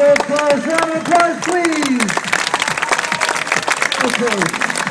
Applause, round of applause, please. Okay.